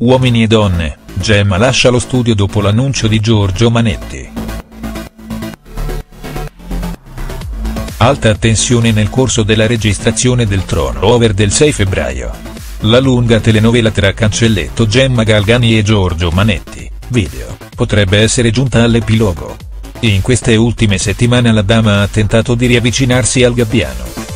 Uomini e donne, Gemma lascia lo studio dopo l'annuncio di Giorgio Manetti. Alta tensione nel corso della registrazione del Trono Over del 6 febbraio. La lunga telenovela tra Cancelletto Gemma Galgani e Giorgio Manetti, video, potrebbe essere giunta all'epilogo. In queste ultime settimane la dama ha tentato di riavvicinarsi al Gabbiano.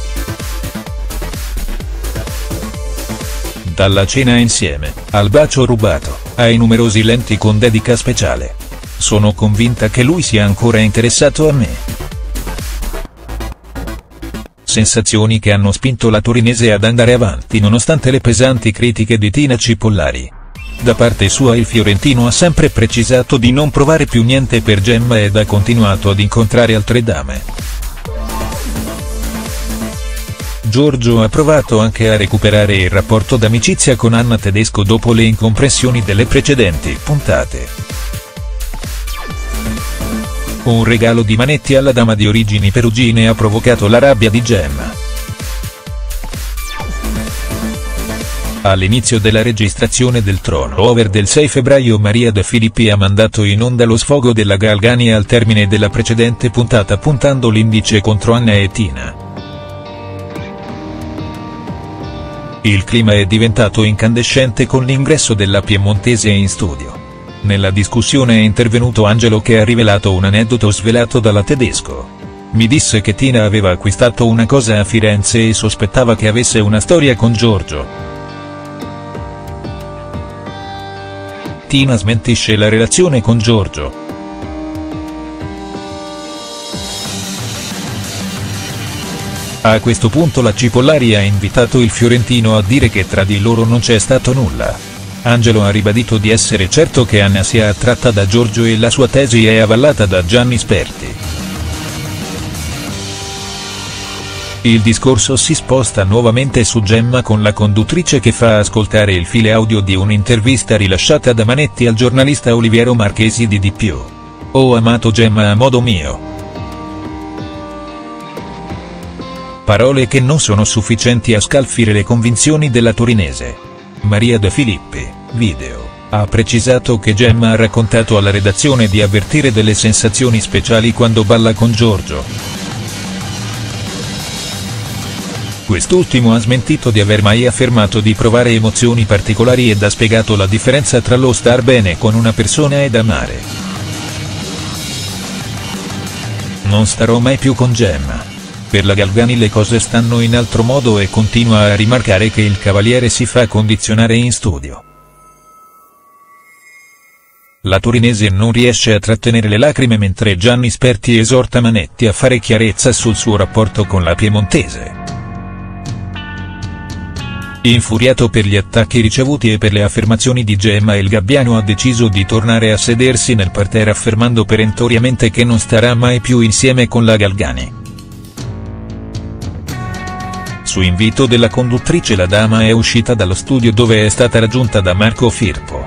Dalla cena insieme, al bacio rubato, ai numerosi lenti con dedica speciale. Sono convinta che lui sia ancora interessato a me. Sensazioni che hanno spinto la torinese ad andare avanti nonostante le pesanti critiche di Tina Cipollari. Da parte sua il fiorentino ha sempre precisato di non provare più niente per Gemma ed ha continuato ad incontrare altre dame. Giorgio ha provato anche a recuperare il rapporto d'amicizia con Anna Tedesco dopo le incomprensioni delle precedenti puntate. Un regalo di Manetti alla dama di origini perugine ha provocato la rabbia di Gemma. All'inizio della registrazione del Trono Over del 6 febbraio Maria De Filippi ha mandato in onda lo sfogo della Galgani al termine della precedente puntata puntando l'indice contro Anna e Tina. Il clima è diventato incandescente con l'ingresso della piemontese in studio. Nella discussione è intervenuto Angelo che ha rivelato un aneddoto svelato dalla tedesco. Mi disse che Tina aveva acquistato una cosa a Firenze e sospettava che avesse una storia con Giorgio. Tina smentisce la relazione con Giorgio. A questo punto la Cipollari ha invitato il fiorentino a dire che tra di loro non c'è stato nulla. Angelo ha ribadito di essere certo che Anna sia attratta da Giorgio e la sua tesi è avallata da Gianni Sperti. Il discorso si sposta nuovamente su Gemma con la conduttrice che fa ascoltare il file audio di un'intervista rilasciata da Manetti al giornalista Oliviero Marchesi di Di Più. Ho amato Gemma a modo mio. Parole che non sono sufficienti a scalfire le convinzioni della torinese. Maria De Filippi, video, ha precisato che Gemma ha raccontato alla redazione di avvertire delle sensazioni speciali quando balla con Giorgio. Quest'ultimo ha smentito di aver mai affermato di provare emozioni particolari ed ha spiegato la differenza tra lo star bene con una persona ed amare. Non starò mai più con Gemma. Per la Galgani le cose stanno in altro modo e continua a rimarcare che il cavaliere si fa condizionare in studio. La torinese non riesce a trattenere le lacrime mentre Gianni Sperti esorta Manetti a fare chiarezza sul suo rapporto con la piemontese. Infuriato per gli attacchi ricevuti e per le affermazioni di Gemma il Gabbiano ha deciso di tornare a sedersi nel parterre affermando perentoriamente che non starà mai più insieme con la Galgani. Su invito della conduttrice la dama è uscita dallo studio dove è stata raggiunta da Marco Firpo.